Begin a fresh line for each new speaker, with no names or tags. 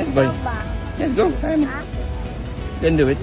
Let's go. Let's go. Then do it.